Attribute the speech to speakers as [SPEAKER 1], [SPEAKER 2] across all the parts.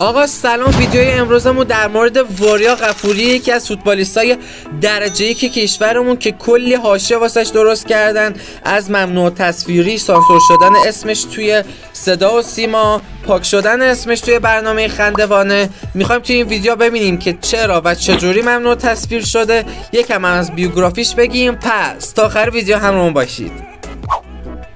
[SPEAKER 1] آقا سلام ویدیوی امروزمون در مورد وریا غفوری یکی از فوتبالیستای درجه ای که کشورمون که کلی حاشیه واسش درست کردن از ممنوع تصویری سانسور شدن اسمش توی صدا و سیما پاک شدن اسمش توی برنامه خندوانه می‌خوایم توی این ویدیو ببینیم که چرا و چجوری ممنوع تصویر شده. یکم از بیوگرافیش بگیم. پس تا آخر ویدیو همراه باشید.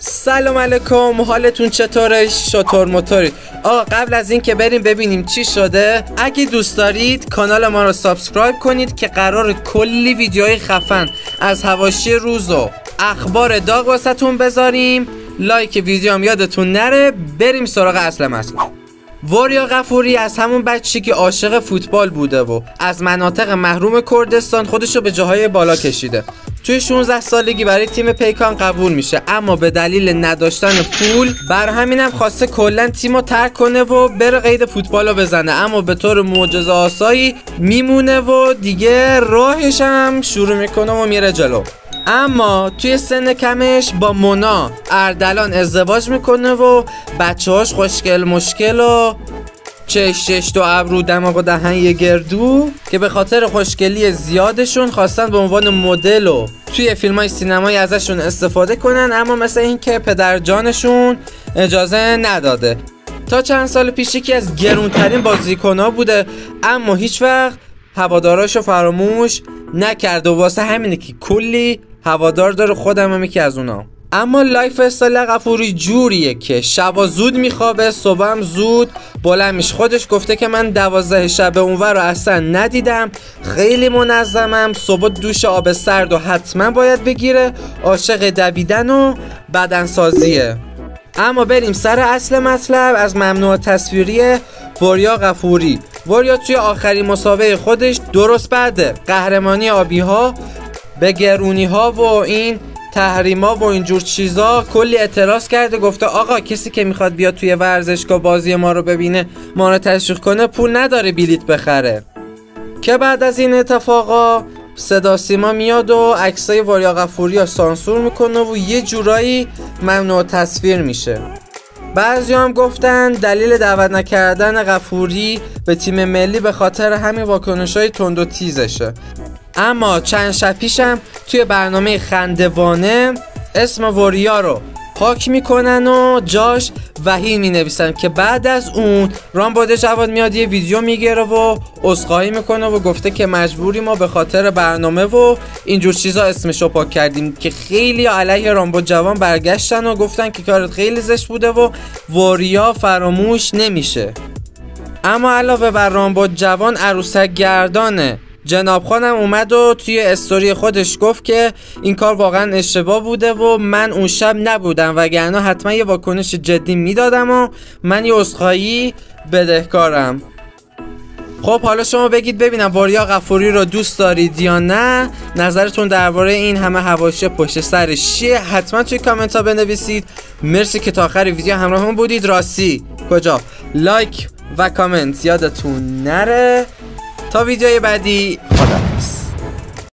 [SPEAKER 1] سلام علیکم حالتون چطوره؟ شطور موتوری. آقا قبل از اینکه بریم ببینیم چی شده اگه دوست دارید کانال ما رو subscribe کنید که قراره کلی ویدیوهای خفن از حواشی روز و اخبار داغ واسه‌تون بذاریم. like ویدیو هم یادتون نره. بریم سراغ اصل مسئله. وریا غفوری از همون بچگی که عاشق فوتبال بوده و از مناطق محروم کردستان خودشو به جاهای بالا کشیده. توی 16 سالگی برای تیم پیکان قبول میشه اما به دلیل نداشتن پول برا همینم خواسته کلا تیمو ترک کنه و بره قید فوتبال رو بزنه. اما به طور معجزه آسایی میمونه و دیگه راهش هم شروع می‌کنه و میره جلو. اما توی سن کمش با مونا اردلان ازدواج می‌کنه و بچه‌هاش خوشگل مشکل و چش چش تو ابرو دماغ و دهن یه گردو که به خاطر خوشگلی زیادشون خواستن به عنوان مدل و توی فیلم های سینمایی ازشون استفاده کنن اما مثل پدر جانشون اجازه نداده. تا چند سال پیش یکی از گرونترین ها بوده اما هیچ وقت هواداراشو فراموش نکرد و واسه همینه که کلی هوادار داره خودم هم یکی از اونا. اما lifestyle غفوری جوریه که شبا زود میخوابه صبحم زود بلند میشه. خودش گفته که من دوازده شب اونور رو اصلا ندیدم. خیلی منظمم. صبح دوش آب سرد و حتما باید بگیره. عاشق دویدن و بدنسازیه. اما بریم سر اصل مطلب. از ممنوع تصویری وریا غفوری. وریا توی آخرین مسابقه خودش درست بعد قهرمانی آبی ها به گرونی ها و این تحریما و اینجور چیزا کلی اعتراض کرده گفته آقا کسی که می‌خواد بیاد توی ورزشگاه بازی ما رو ببینه ما رو تشویق کنه پول نداره بلیت بخره. که بعد از این اتفاقا صدا سیما میاد و عکسای واریا غفوری رو سانسور می‌کنه و یه جورایی ممنوع تصویر میشه. بعضی هم گفتن دلیل دعوت نکردن غفوری به تیم ملی به خاطر همین واکنش های تند و تیزشه. اما چند شب پیشم توی برنامه خندوانه اسم وریا رو پاک می‌کنن و جاش وحید می نویسن که بعد از اون رامباده جواد میاد یه ویدیو می‌گیره و اسخایی می‌کنه و گفته که مجبوری ما به خاطر برنامه و اینجور چیزا اسمش رو پاک کردیم که خیلی علیه رامبد جوان برگشتن و گفتن که کارت خیلی زشت بوده و وریا فراموش نمیشه. اما علاوه بر رامبد جوان عروسک گردانه. جناب خانم اومد و توی استوری خودش گفت که این کار واقعا اشتباه بوده و من اون شب نبودم وگرنه حتما یه واکنش جدی می‌دادم و من یه اسخایی بدهکارم. خب حالا شما بگید ببینم واریا غفوری رو دوست دارید یا نه؟ نظرتون درباره این همه حواشی پشت سرش چیه؟ حتما توی کامنت ها بنویسید. مرسی که تا آخر ویدیو همراهمون بودید. راستی کجا؟ لایک و کامنت یادتون نره. تا ویدیوی بعدی. خداحافظ.